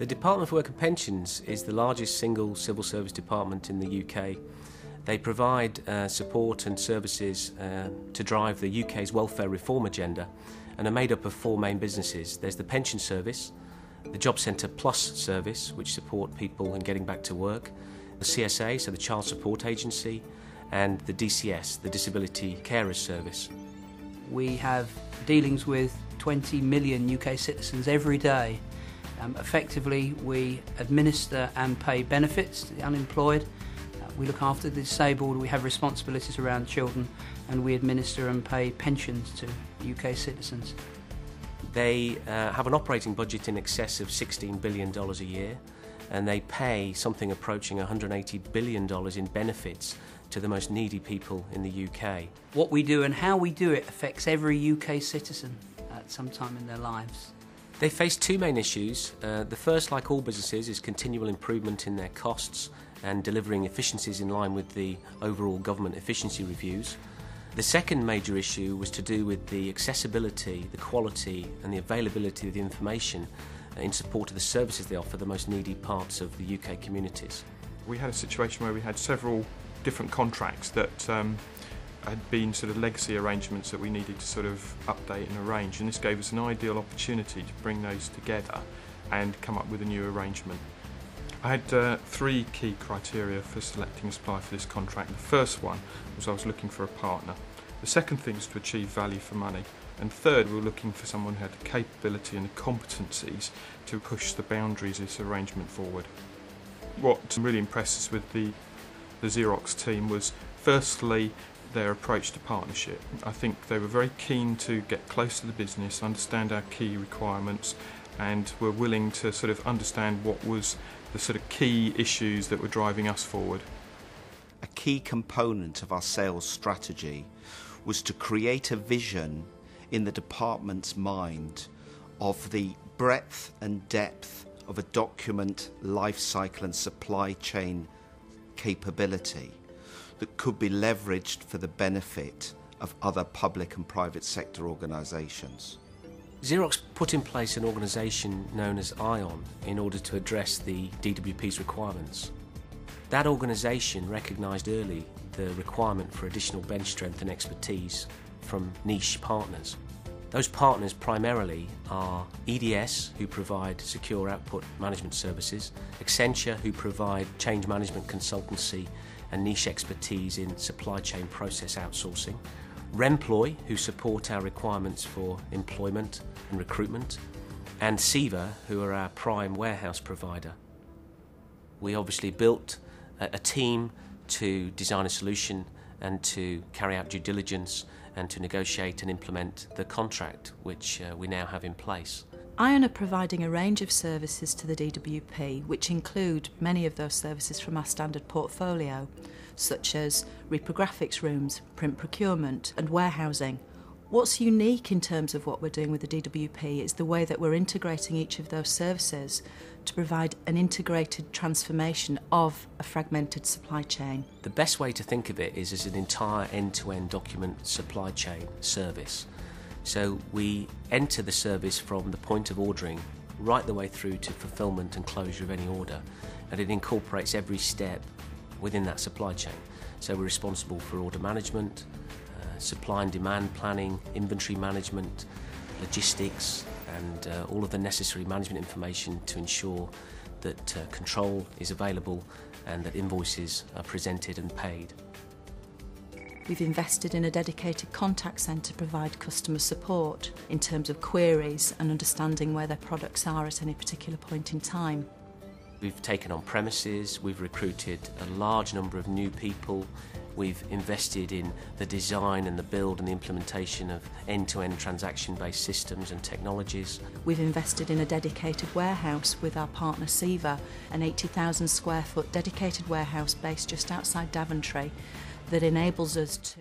The Department for Work and Pensions is the largest single civil service department in the UK. They provide uh, support and services uh, to drive the UK's welfare reform agenda and are made up of four main businesses. There's the Pension Service, the Job Centre Plus service, which support people in getting back to work, the CSA, so the Child Support Agency, and the DCS, the Disability Carers Service. We have dealings with 20 million UK citizens every day um, effectively, we administer and pay benefits to the unemployed. Uh, we look after the disabled. We have responsibilities around children, and we administer and pay pensions to UK citizens. They uh, have an operating budget in excess of $16 billion a year, and they pay something approaching $180 billion in benefits to the most needy people in the UK. What we do and how we do it affects every UK citizen at some time in their lives. They face two main issues. Uh, the first, like all businesses, is continual improvement in their costs and delivering efficiencies in line with the overall government efficiency reviews. The second major issue was to do with the accessibility, the quality, and the availability of the information in support of the services they offer the most needy parts of the UK communities. We had a situation where we had several different contracts that um, had been sort of legacy arrangements that we needed to sort of update and arrange and this gave us an ideal opportunity to bring those together and come up with a new arrangement. I had uh, three key criteria for selecting a supplier for this contract. The first one was I was looking for a partner. The second thing was to achieve value for money. And third, we were looking for someone who had the capability and the competencies to push the boundaries of this arrangement forward. What really impressed us with the, the Xerox team was firstly their approach to partnership. I think they were very keen to get close to the business, understand our key requirements, and were willing to sort of understand what was the sort of key issues that were driving us forward. A key component of our sales strategy was to create a vision in the department's mind of the breadth and depth of a document life cycle and supply chain capability that could be leveraged for the benefit of other public and private sector organisations. Xerox put in place an organisation known as ION in order to address the DWP's requirements. That organisation recognised early the requirement for additional bench strength and expertise from niche partners. Those partners primarily are EDS, who provide secure output management services, Accenture, who provide change management consultancy and niche expertise in supply chain process outsourcing, Remploy, who support our requirements for employment and recruitment, and CEVA, who are our prime warehouse provider. We obviously built a, team to design a solution and to carry out due diligence and to negotiate and implement the contract which uh, we now have in place. Ion are providing a range of services to the DWP, which include many of those services from our standard portfolio, such as reprographics rooms, print procurement, and warehousing. What's unique in terms of what we're doing with the DWP is the way that we're integrating each of those services to provide an integrated transformation of a fragmented supply chain. The best way to think of it is as an entire end to end document supply chain service. So we enter the service from the point of ordering right the way through to fulfillment and closure of any order, and it incorporates every step within that supply chain. So we're responsible for order management, uh, supply and demand planning, inventory management, logistics, and uh, all of the necessary management information to ensure that uh, control is available and that invoices are presented and paid. We've invested in a dedicated contact centre to provide customer support in terms of queries and understanding where their products are at any particular point in time. We've taken on premises, we've recruited a large number of new people, we've invested in the design and the build and the implementation of end-to-end transaction-based systems and technologies. We've invested in a dedicated warehouse with our partner CEVA, an 80,000 square foot dedicated warehouse based just outside Daventry that enables us to